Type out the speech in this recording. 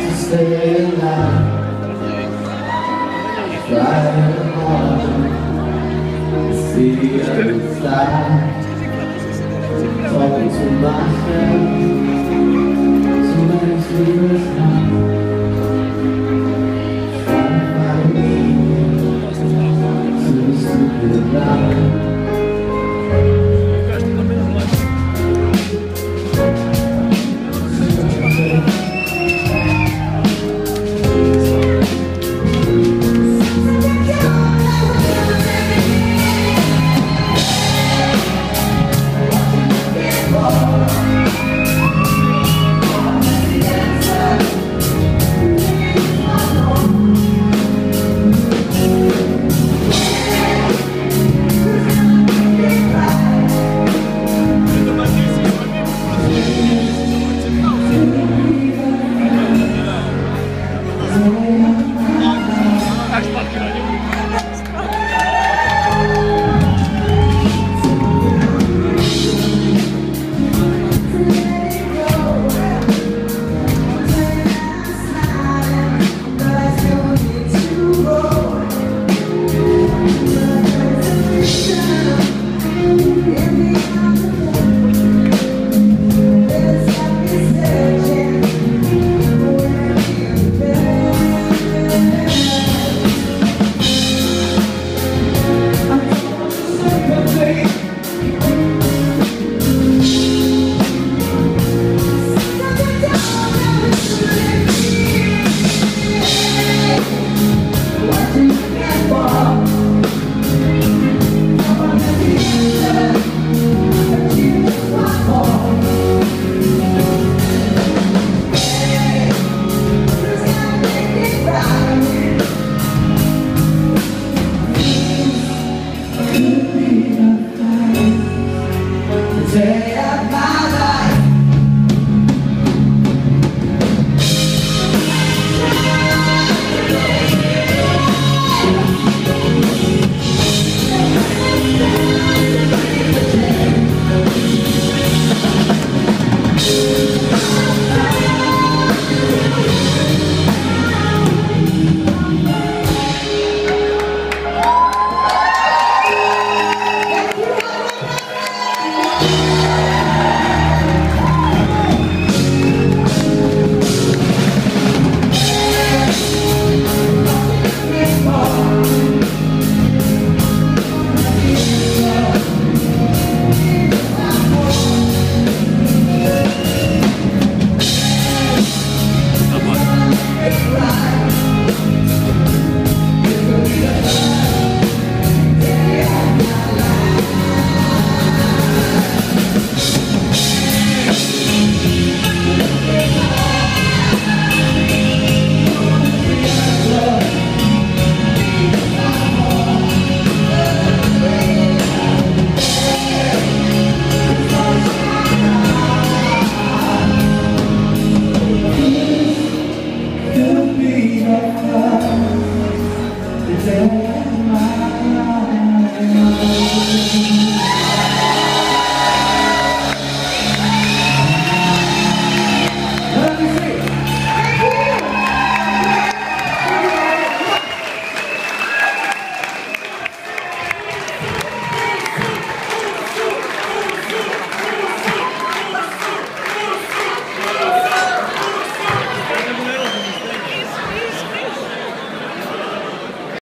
to stay alive. Try hard to see the other side. Talking to myself, so many secrets now. Too stupid now. Day